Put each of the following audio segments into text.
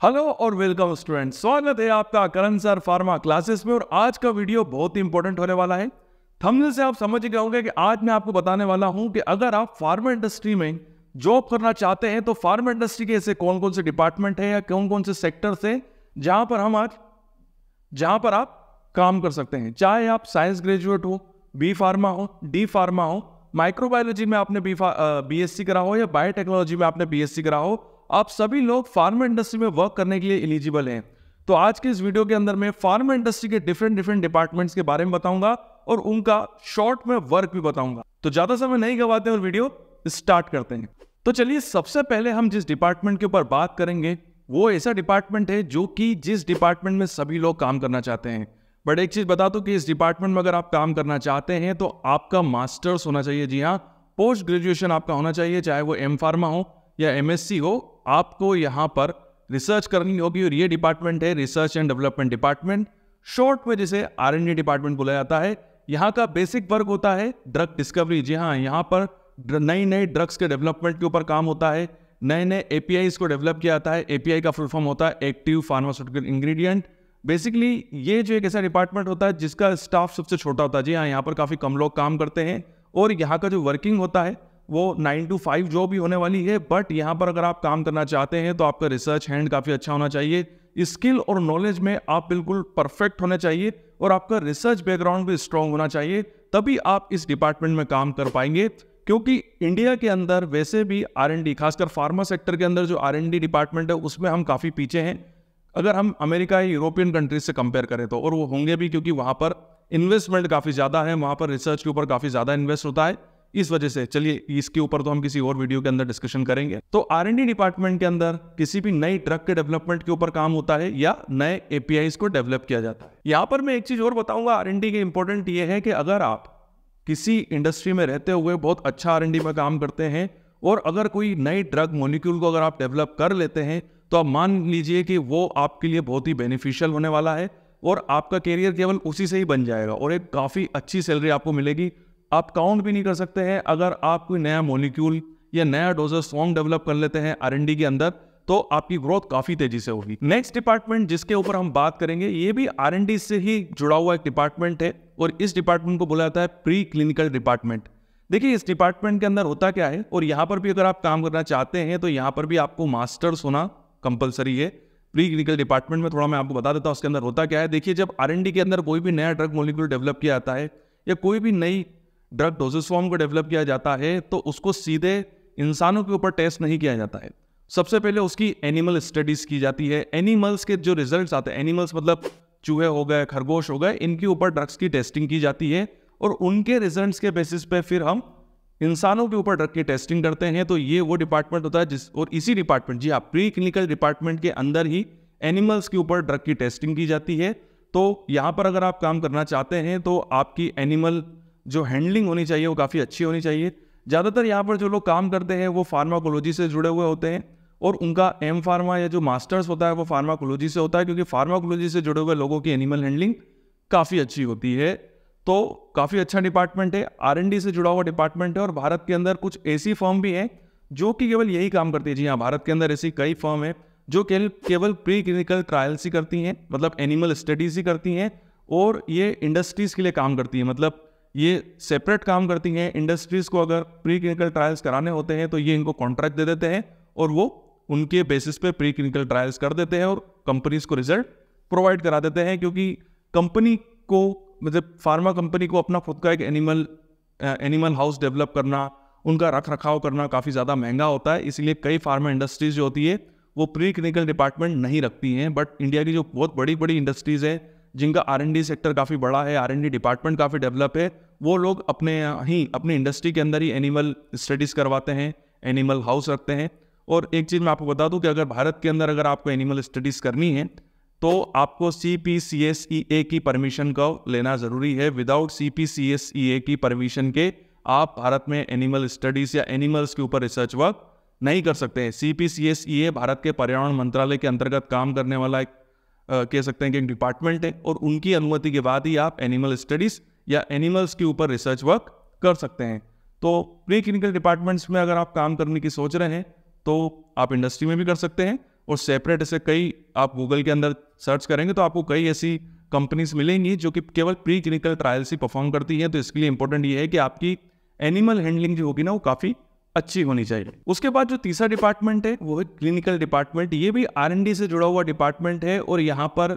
Hello और welcome student स्वागत है आपका करण सर फार्मा क्लासेस में और आज का वीडियो बहुत ही इंपॉर्टेंट होने वाला है। थंबनेल से आप समझ गए होंगे कि आज मैं आपको बताने वाला हूँ कि अगर आप फार्मा इंडस्ट्री में जॉब करना चाहते हैं तो फार्मा इंडस्ट्री के ऐसे कौन कौन से डिपार्टमेंट है या कौन कौन से सेक्टर है जहाँ पर हम आज, जहाँ पर आप काम कर सकते हैं। चाहे आप साइंस ग्रेजुएट हो बी फार्मा हो डी फार्मा हो माइक्रोबायोलॉजी में आपने बी बी एस सी करा हो या बायोटेक्नोलॉजी में आपने बी एस सी करा हो आप सभी लोग फार्मा इंडस्ट्री में वर्क करने के लिए एलिजिबल हैं। तो आज के इस वीडियो के अंदर मैं फार्मा इंडस्ट्री के डिफरेंट डिफरेंट डिपार्टमेंट्स के बारे में बताऊँगा और उनका शॉर्ट में वर्क भी बताऊँगा। तो ज़्यादा समय नहीं गवाते और वीडियो स्टार्ट करते हैं। तो चलिए सबसे पहले हम जिस डिपार्टमेंट के ऊपर बात करेंगे, वो ऐसा डिपार्टमेंट है जो कि जिस डिपार्टमेंट में सभी लोग काम करना चाहते हैं। बट एक चीज़ बता दो कि इस डिपार्टमेंट में अगर आप काम करना चाहते हैं तो आपका मास्टर्स होना चाहिए। जी हाँ पोस्ट ग्रेजुएशन आपका होना चाहिए, चाहे वो एम फार्मा हो या एमएससी हो आपको यहाँ पर रिसर्च करनी होगी और ये डिपार्टमेंट है research and development department short में जिसे आर एन डी डिपार्टमेंट बोला जाता है, यहाँ का बेसिक वर्क होता है ड्रग डिस्कवरी जी हाँ यहाँ पर नई नई ड्रग्स के डेवलपमेंट के ऊपर काम होता है. नए नए एपीआई को डेवलप किया जाता है. एपीआई का फुल फॉर्म होता है एक्टिव फार्मास्यूटिकल इंग्रेडिएंट बेसिकली ये जो एक ऐसा डिपार्टमेंट होता है जिसका स्टाफ सबसे छोटा होता है. जी हाँ यहाँ पर काफ़ी कम लोग काम करते हैं और यहाँ का जो वर्किंग होता है वो नाइन टू फाइव जॉब भी होने वाली है बट यहाँ पर अगर आप काम करना चाहते हैं तो आपका रिसर्च हैंड काफ़ी अच्छा होना चाहिए। स्किल और नॉलेज में आप बिल्कुल परफेक्ट होने चाहिए और आपका रिसर्च बैकग्राउंड भी स्ट्रांग होना चाहिए, तभी आप इस डिपार्टमेंट में काम कर पाएँगे। क्योंकि इंडिया के अंदर वैसे भी आर एन डी खासकर फार्मा सेक्टर के अंदर जो आर एन डी डिपार्टमेंट है, उसमें हम काफ़ी पीछे हैं। अगर हम अमेरिका या यूरोपियन कंट्रीज़ से कंपेयर करें तो और वो होंगे भी क्योंकि वहाँ पर इन्वेस्टमेंट काफ़ी ज़्यादा है, वहाँ पर रिसर्च के ऊपर काफ़ी ज़्यादा इन्वेस्ट होता है। इस वजह से। चलिए, इसके ऊपर तो हम किसी और वीडियो के अंदर डिस्कशन करेंगे। तो आरएनडी डिपार्टमेंट के अंदर किसी भी नई ड्रग के डेवलपमेंट के ऊपर काम होता है या नए एपीआई को डेवलप किया जाता है। यहाँ पर मैं एक चीज़ और बताऊँगा आर के इंपॉर्टेंट ये है कि अगर आप किसी इंडस्ट्री में रहते हुए बहुत अच्छा आर में काम करते हैं और अगर कोई नई ड्रग मोलिक्यूल को अगर आप डेवलप कर लेते हैं तो आप मान लीजिए कि वो आपके लिए बहुत ही बेनिफिशियल होने वाला है और आपका करियर केवल उसी से ही बन जाएगा और एक काफ़ी अच्छी सैलरी आपको मिलेगी। आप काउंट भी नहीं कर सकते हैं। अगर आप कोई नया मोलिक्यूल या नया डोजर सॉन्ग डेवलप कर लेते हैं आरएनडी के अंदर तो आपकी ग्रोथ काफ़ी तेज़ी से होगी। नेक्स्ट डिपार्टमेंट जिसके ऊपर हम बात करेंगे, ये भी आरएनडी से ही जुड़ा हुआ एक डिपार्टमेंट है और इस डिपार्टमेंट को बोला जाता है प्री क्लिनिकल डिपार्टमेंट देखिए, इस डिपार्टमेंट के अंदर होता क्या है? और यहाँ पर भी अगर आप काम करना चाहते हैं तो यहाँ पर भी आपको मास्टर्स होना कंपलसरी है। प्री क्लिनिकल डिपार्टमेंट में थोड़ा मैं आपको बता देता हूँ, उसके अंदर होता क्या है? देखिए, जब आरएनडी के अंदर कोई भी नया ड्रग मोलिक्यूल डेवलप किया जाता है या कोई भी नई ड्रग डोजेस फॉर्म को डेवलप किया जाता है तो उसको सीधे इंसानों के ऊपर टेस्ट नहीं किया जाता है। सबसे पहले उसकी एनिमल स्टडीज़ की जाती है। एनिमल्स के जो रिजल्ट्स आते हैं एनिमल्स मतलब चूहे हो गए, खरगोश हो गए, इनके ऊपर ड्रग्स की टेस्टिंग की जाती है और उनके रिजल्ट्स के बेसिस पे फिर हम इंसानों के ऊपर ड्रग की टेस्टिंग करते हैं। तो ये वो डिपार्टमेंट होता है जिस, और इसी डिपार्टमेंट जी हाँ प्री क्लिनिकल डिपार्टमेंट के अंदर ही एनिमल्स के ऊपर ड्रग की टेस्टिंग की जाती है। तो यहाँ पर अगर आप काम करना चाहते हैं तो आपकी एनिमल जो हैंडलिंग होनी चाहिए, वो काफ़ी अच्छी होनी चाहिए। ज़्यादातर यहाँ पर जो लोग काम करते हैं, वो फार्माकोलॉजी से जुड़े हुए होते हैं और उनका एम फार्मा या जो मास्टर्स होता है, वो फार्माकोलॉजी से होता है, क्योंकि फार्माकोलॉजी से जुड़े हुए लोगों की एनिमल हैंडलिंग काफ़ी अच्छी होती है। तो काफ़ी अच्छा डिपार्टमेंट है आर से जुड़ा हुआ डिपार्टमेंट है और भारत के अंदर कुछ ऐसी फर्म भी हैं जो कि केवल यही काम करती है। जी हाँ भारत के अंदर ऐसी कई फर्म है जो केवल प्री क्लिनिकल ट्रायल्स ही करती हैं मतलब एनिमल स्टडीज़ ही करती हैं और ये इंडस्ट्रीज़ के लिए काम करती है। मतलब ये सेपरेट काम करती हैं। इंडस्ट्रीज़ को अगर प्री क्लिनिकल ट्रायल्स कराने होते हैं तो ये इनको कॉन्ट्रैक्ट दे देते हैं और वो उनके बेसिस पे प्री क्लिनिकल ट्रायल्स कर देते हैं और कंपनीज़ को रिज़ल्ट प्रोवाइड करा देते हैं। क्योंकि कंपनी को मतलब फार्मा कंपनी को अपना खुद का एक एनिमल एनिमल हाउस डेवलप करना, उनका रख रखाव करना काफ़ी ज़्यादा महँगा होता है। इसलिए कई फार्मा इंडस्ट्रीज़ जो होती है, वो प्री क्लिनिकल डिपार्टमेंट नहीं रखती हैं। बट इंडिया की जो बहुत बड़ी बड़ी इंडस्ट्रीज़ है जिनका आरएनडी सेक्टर काफ़ी बड़ा है आरएनडी डिपार्टमेंट काफ़ी डेवलप है, वो लोग अपने, ही, अपनी इंडस्ट्री के अंदर ही एनिमल स्टडीज़ करवाते हैं एनिमल हाउस रखते हैं। और एक चीज़ मैं आपको बता दूँ कि अगर भारत के अंदर अगर आपको एनिमल स्टडीज़ करनी है तो आपको सी P C S E A की परमिशन का लेना ज़रूरी है। Without C P C S E A की परमिशन के, आप भारत में एनिमल स्टडीज़ या एनिमल्स के ऊपर रिसर्च वर्क नहीं कर सकते। हैं C P C S E A Bharat के पर्यावरण मंत्रालय के अंतर्गत काम करने वाला एक कह सकते हैं कि एक डिपार्टमेंट है और उनकी अनुमति के बाद ही आप एनिमल स्टडीज़ या एनिमल्स के ऊपर रिसर्च वर्क कर सकते हैं। तो प्री क्लिनिकल डिपार्टमेंट्स में अगर आप काम करने की सोच रहे हैं तो आप इंडस्ट्री में भी कर सकते हैं और सेपरेट ऐसे कई आप गूगल के अंदर सर्च करेंगे तो आपको कई ऐसी कंपनीज़ मिलेंगी जो कि केवल प्री क्लिनिकल ट्रायल्स ही परफॉर्म करती हैं। तो इसके लिए इंपॉर्टेंट ये है कि आपकी एनिमल हैंडलिंग जो होगी ना वो काफ़ी अच्छी होनी चाहिए। उसके बाद जो तीसरा डिपार्टमेंट है, वो है क्लिनिकल डिपार्टमेंट ये भी आरएनडी से जुड़ा हुआ डिपार्टमेंट है और यहाँ पर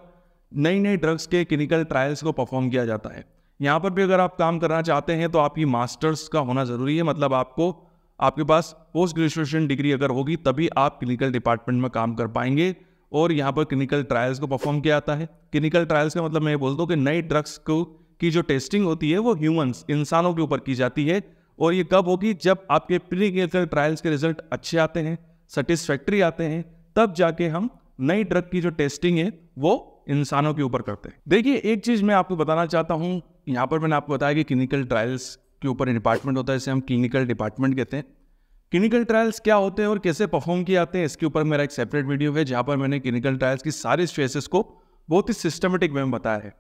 नई नई ड्रग्स के क्लिनिकल ट्रायल्स को परफॉर्म किया जाता है। यहाँ पर भी अगर आप काम करना चाहते हैं तो आपकी मास्टर्स का होना ज़रूरी है। मतलब आपको, आपके पास पोस्ट ग्रेजुएशन डिग्री अगर होगी, तभी आप क्लिनिकल डिपार्टमेंट में काम कर पाएँगे और यहाँ पर क्लिनिकल ट्रायल्स को परफॉर्म किया जाता है। क्लिनिकल ट्रायल्स का मतलब मैं ये बोलता हूँ कि नई ड्रग्स को, की जो टेस्टिंग होती है, वो ह्यूमंस इंसानों के ऊपर की जाती है। और ये कब होगी? जब आपके प्री क्लिनिकल ट्रायल्स के रिज़ल्ट अच्छे आते हैं सेटिस्फैक्ट्री आते हैं, तब जाके हम नई ड्रग की जो टेस्टिंग है, वो इंसानों के ऊपर करते हैं। देखिए, एक चीज़ मैं आपको बताना चाहता हूँ। यहाँ पर मैंने आपको बताया कि क्लिनिकल ट्रायल्स के ऊपर डिपार्टमेंट होता है, इसे हम क्लिनिकल डिपार्टमेंट कहते हैं। क्लिनिकल ट्रायल्स क्या होते हैं और कैसे परफॉर्म किए जाते हैं, इसके ऊपर मेरा एक सेपरेट वीडियो है, जहाँ पर मैंने क्लिनिकल ट्रायल्स की सारी स्ट्रेसेस को बहुत ही सिस्टमेटिक वे में बताया है।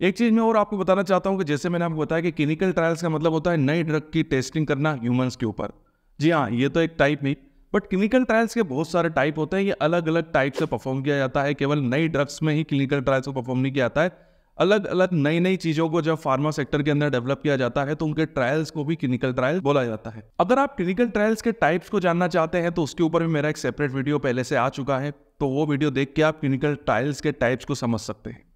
एक चीज़ मैं और आपको बताना चाहता हूँ कि जैसे मैंने आपको बताया कि क्लिनिकल ट्रायल्स का मतलब होता है नई ड्रग की टेस्टिंग करना ह्यूमंस के ऊपर। जी हाँ ये तो एक टाइप नहीं बट क्लिनिकल ट्रायल्स के बहुत सारे टाइप होते हैं, ये अलग अलग टाइप से परफॉर्म किया जाता है, केवल नई ड्रग्स में ही क्लिनिकल ट्रायल्स को परफॉर्म नहीं किया जाता है। अलग अलग नई नई चीज़ों को जब फार्मा सेक्टर के अंदर डेवलप किया जाता है तो उनके ट्रायल्स को भी क्लिनिकल ट्रायल बोला जाता है। अगर आप क्लिनिकल ट्रायल्स के टाइप्स को जानना चाहते हैं तो उसके ऊपर भी मेरा एक सेपरेट वीडियो पहले से आ चुका है तो वो वीडियो देख के आप क्लिनिकल ट्रायल्स के टाइप्स को समझ सकते हैं।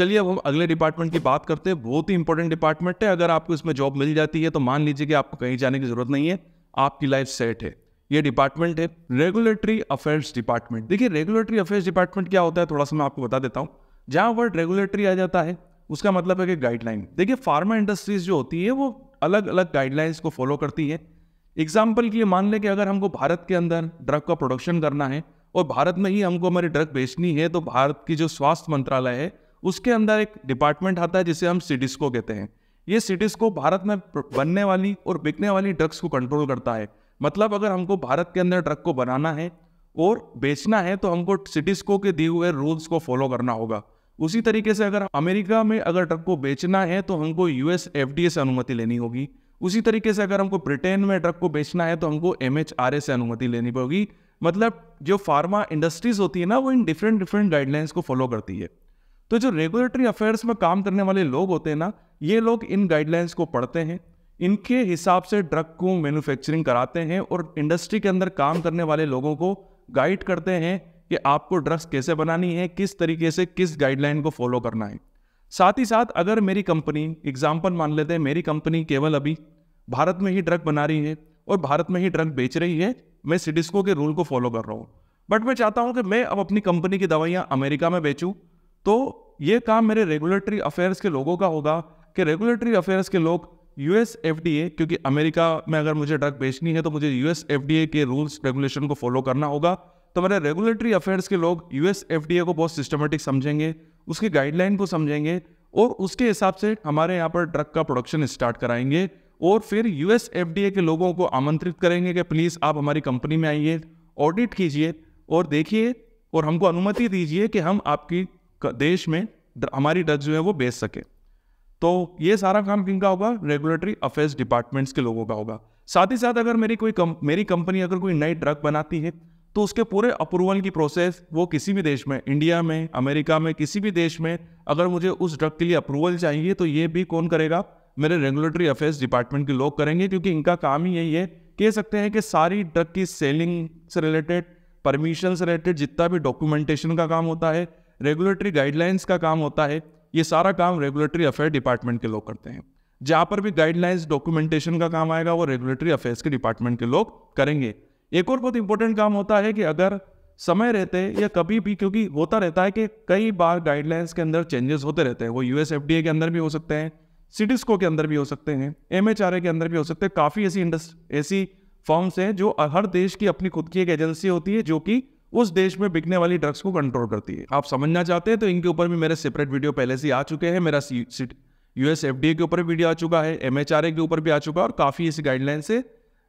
चलिए अब हम अगले डिपार्टमेंट की बात करते हैं। बहुत ही इंपॉर्टेंट डिपार्टमेंट है। अगर आपको इसमें जॉब मिल जाती है तो मान लीजिए कि आपको कहीं जाने की ज़रूरत नहीं है, आपकी लाइफ सेट है। ये डिपार्टमेंट है रेगुलेटरी अफेयर्स डिपार्टमेंट देखिए रेगुलेटरी अफेयर्स डिपार्टमेंट क्या होता है, थोड़ा सा मैं आपको बता देता हूँ। जहाँ वर्ड रेगुलेटरी आ जाता है, उसका मतलब है कि गाइडलाइन देखिए फार्मा इंडस्ट्रीज़ जो होती है, वो अलग अलग गाइडलाइंस को फॉलो करती है। एग्ज़ाम्पल के लिए मान लें कि अगर हमको भारत के अंदर ड्रग का प्रोडक्शन करना है, और भारत में ही हमको हमारी ड्रग बेचनी है तो भारत की जो स्वास्थ्य मंत्रालय है उसके अंदर एक डिपार्टमेंट आता है जिसे हम सिडिस्को कहते हैं। ये सिडिस्को भारत में बनने वाली और बिकने वाली ड्रग्स को कंट्रोल करता है। मतलब अगर हमको भारत के अंदर ड्रग को बनाना है और बेचना है तो हमको सिटिस्को के दिए हुए रूल्स को फॉलो करना होगा। उसी तरीके से अगर अमेरिका में अगर ड्रग को बेचना है तो हमको यूएस एफ़ से अनुमति लेनी होगी। उसी तरीके से अगर हमको ब्रिटेन में ड्रग को बेचना है तो हमको एम से अनुमति लेनी होगी। मतलब जो फार्मा इंडस्ट्रीज़ होती है ना, वो इन डिफरेंट डिफरेंट गाइडलाइंस को फॉलो करती है। तो जो रेगुलेटरी अफेयर्स में काम करने वाले लोग होते हैं ना, ये लोग इन गाइडलाइंस को पढ़ते हैं, इनके हिसाब से ड्रग को मैन्युफैक्चरिंग कराते हैं और इंडस्ट्री के अंदर काम करने वाले लोगों को गाइड करते हैं कि आपको ड्रग्स कैसे बनानी है, किस तरीके से किस गाइडलाइन को फॉलो करना है। साथ ही साथ अगर मेरी कंपनी एग्ज़ाम्पल मान लेते हैं, मेरी कंपनी केवल अभी भारत में ही ड्रग बना रही है और भारत में ही ड्रग बेच रही है, मैं सिडिस्को के रूल को फॉलो कर रहा हूँ। बट मैं चाहता हूँ कि मैं अब अपनी कंपनी की दवाइयाँ अमेरिका में बेचूँ तो ये काम मेरे रेगुलेटरी अफेयर्स के लोगों का होगा कि रेगुलेटरी अफेयर्स के लोग यूएस एफडीए क्योंकि अमेरिका में अगर मुझे ड्रग बेचनी है तो मुझे यूएस एफडीए के रूल्स रेगुलेशन को फॉलो करना होगा। तो मेरे रेगुलेटरी अफेयर्स के लोग यूएस एफडीए को बहुत सिस्टमेटिक समझेंगे, उसकी गाइडलाइन को समझेंगे और उसके हिसाब से हमारे यहाँ पर ड्रग का प्रोडक्शन स्टार्ट कराएँगे और फिर यूएस एफडीए के लोगों को आमंत्रित करेंगे कि प्लीज़ आप हमारी कंपनी में आइए ऑडिट कीजिए और देखिए और हमको अनुमति दीजिए कि हम आपकी देश में हमारी ड्रग जो है वो बेच सके। तो ये सारा काम किन का होगा? रेगुलेटरी अफेयर्स डिपार्टमेंट्स के लोगों का होगा। साथ ही साथ अगर मेरी कोई कम, मेरी कंपनी अगर कोई नई ड्रग बनाती है तो उसके पूरे अप्रूवल की प्रोसेस वो किसी भी देश में इंडिया में अमेरिका में किसी भी देश में अगर मुझे उस ड्रग के लिए अप्रूवल चाहिए तो ये भी कौन करेगा? मेरे रेगुलेटरी अफेयर्स डिपार्टमेंट के लोग करेंगे क्योंकि इनका काम ही यही है। कह सकते हैं कि सारी ड्रग की सेलिंग से रिलेटेड परमिशन से रिलेटेड जितना भी डॉक्यूमेंटेशन का काम होता है रेगुलेटरी गाइडलाइंस का काम होता है, ये सारा काम रेगुलेटरी अफेयर डिपार्टमेंट के लोग करते हैं। जहाँ पर भी गाइडलाइंस डॉक्यूमेंटेशन का काम आएगा, वो रेगुलेटरी अफेयर्स के डिपार्टमेंट के लोग करेंगे। एक और बहुत इंपॉर्टेंट काम होता है कि अगर समय रहते या कभी भी, क्योंकि होता रहता है कि कई बार गाइडलाइंस के अंदर चेंजेस होते रहते हैं। वो यूएस के अंदर भी हो सकते हैं सिटिस्को के अंदर भी हो सकते हैं एमएचआरए के अंदर भी हो सकते हैं। काफ़ी ऐसी इंडस्ट ऐसी फॉर्म्स हैं जो हर देश की अपनी खुद की एक एजेंसी होती है, जो कि उस देश में बिकने वाली ड्रग्स को कंट्रोल करती है। आप समझना चाहते हैं तो इनके ऊपर भी मेरे सेपरेट वीडियो पहले से आ चुके हैं। मेरा यूएस एफ़ के ऊपर वीडियो आ चुका है एमएचआरए के ऊपर भी आ चुका है और काफ़ी ऐसी गाइडलाइंस है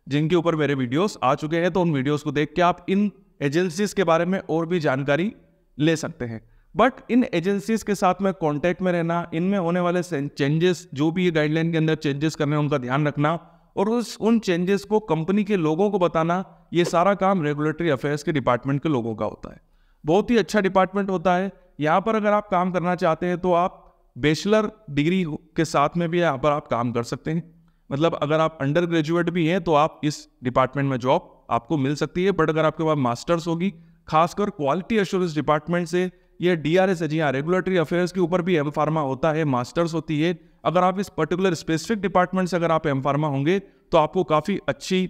जिनके ऊपर मेरे वीडियोस आ चुके हैं। तो उन वीडियोस को देख के आप इन एजेंसीज के बारे में और भी जानकारी ले सकते हैं। बट इन एजेंसीज के साथ में कांटेक्ट में रहना, इनमें होने वाले चेंजेस जो भी ये गाइडलाइन के अंदर चेंजेस करने उनका ध्यान रखना और उस, उन चेंजेस को कंपनी के लोगों को बताना ये सारा काम रेगुलेटरी अफेयर्स के डिपार्टमेंट के लोगों का होता है। बहुत ही अच्छा डिपार्टमेंट होता है। यहाँ पर अगर आप काम करना चाहते हैं तो आप बेचलर डिग्री के साथ में भी यहाँ पर आप काम कर सकते हैं। मतलब अगर आप अंडर ग्रेजुएट भी हैं तो आप इस डिपार्टमेंट में जॉब आपको मिल सकती है। बट अगर आपके पास मास्टर्स होगी, खासकर क्वालिटी एश्योरेंस डिपार्टमेंट से, ये डी आर एस है जी हाँ रेगुलेटरी अफेयर्स के ऊपर भी एम फार्मा होता है मास्टर्स होती है। अगर आप इस पर्टिकुलर स्पेसिफिक डिपार्टमेंट से अगर आप एम फार्मा होंगे तो आपको काफ़ी अच्छी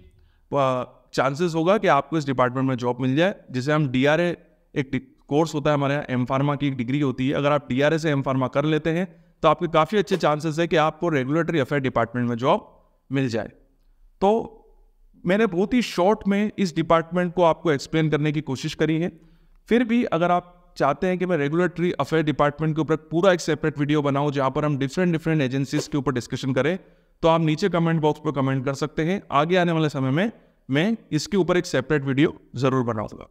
चांसेस होगा कि आपको इस डिपार्टमेंट में जॉब मिल जाए, जिसे हम डी आर ए एक कोर्स होता है हमारे यहाँ एम फार्मा की एक डिग्री होती है। अगर आप डी आर ए से एम फार्मा कर लेते हैं तो आपके काफ़ी अच्छे चांसेस है कि आपको रेगुलेटरी अफेयर डिपार्टमेंट में जॉब मिल जाए। तो मैंने बहुत ही शॉर्ट में इस डिपार्टमेंट को आपको एक्सप्लेन करने की कोशिश करी है। फिर भी अगर आप चाहते हैं कि मैं रेगुलेटरी अफेयर डिपार्टमेंट के ऊपर पूरा एक सेपरेट वीडियो बनाऊँ, जहाँ पर हम डिफरेंट डिफरेंट एजेंसीज के ऊपर डिस्कशन करें तो आप नीचे कमेंट बॉक्स पर कमेंट कर सकते हैं। आगे आने वाले समय में मैं इसके ऊपर एक सेपरेट वीडियो ज़रूर बनाऊँगा।